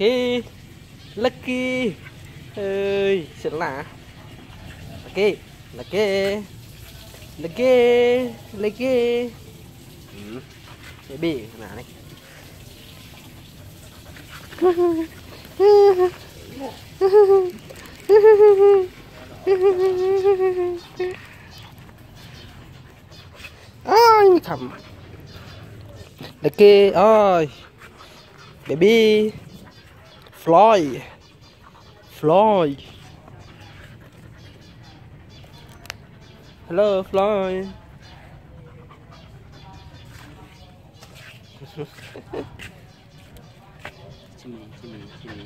Lucky Lucky. Ơi xin lạ. Lucky Lucky Lucky Lucky. Ừ. baby nè này. Ôi, thầm. Lucky ơi baby. Fly. Fly. Hello, fly. Jimmy, Jimmy, Jimmy.